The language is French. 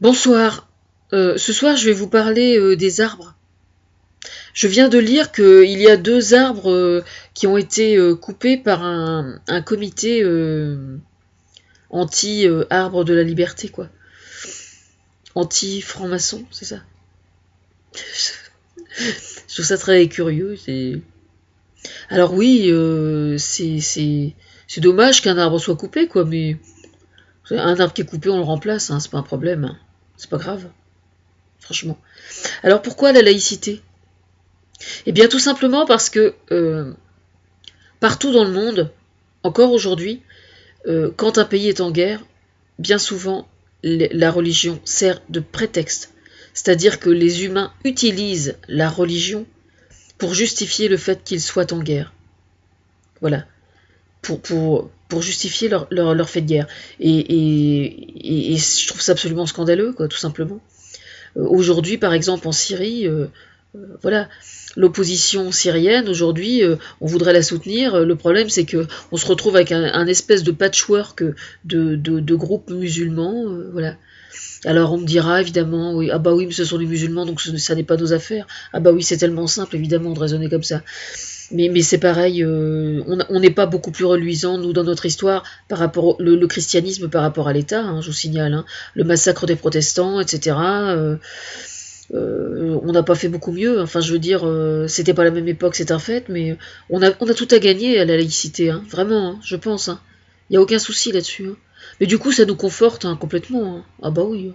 Bonsoir. Euh, ce soir, je vais vous parler euh, des arbres. Je viens de lire qu'il y a deux arbres euh, qui ont été coupés par un, comité anti-arbre de la liberté, quoi. Anti-franc-maçon, c'est ça Je trouve ça très curieux. Alors oui, c'est dommage qu'un arbre soit coupé, quoi, mais un arbre qui est coupé, on le remplace, hein, c'est pas un problème. C'est pas grave. Franchement. Alors pourquoi la laïcité? Eh bien tout simplement parce que euh, partout dans le monde, encore aujourd'hui, euh, quand un pays est en guerre, bien souvent la religion sert de prétexte. C'est-à-dire que les humains utilisent la religion pour justifier le fait qu'ils soient en guerre. Voilà. Pour, pour, pour justifier leur, leur, fait de guerre. Et, et, je trouve ça absolument scandaleux, quoi, tout simplement. Euh, aujourd'hui, par exemple, en Syrie, euh, euh, voilà, l'opposition syrienne, aujourd'hui, on voudrait la soutenir. Le problème, c'est que on se retrouve avec un, espèce de patchwork de, de, groupes musulmans, voilà. Alors on me dira évidemment, ah bah oui, mais ce sont les musulmans, donc ça n'est pas nos affaires. Ah bah oui, c'est tellement simple, évidemment, de raisonner comme ça. Mais, mais c'est pareil, euh, on n'est pas beaucoup plus reluisant, nous, dans notre histoire, par rapport au le, christianisme par rapport à l'État, hein, je vous signale, hein. le massacre des protestants, etc. Euh, euh, on n'a pas fait beaucoup mieux, enfin je veux dire, c'était pas la même époque, c'est un fait, mais on a, on a tout à gagner à la laïcité, hein, vraiment, je pense. Il n'y a aucun souci là-dessus. Mais du coup, ça nous conforte complètement. Ah bah oui.